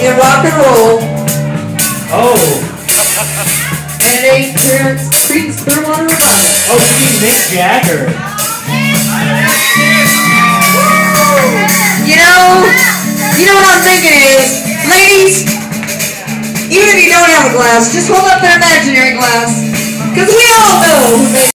in rock and roll. Oh. And a ain't Creedence Creedence Clearwater Revival. Oh, you mean Mick Jagger? You know, you know what I'm thinking is, ladies, even if you don't have a glass, just hold up that imaginary glass.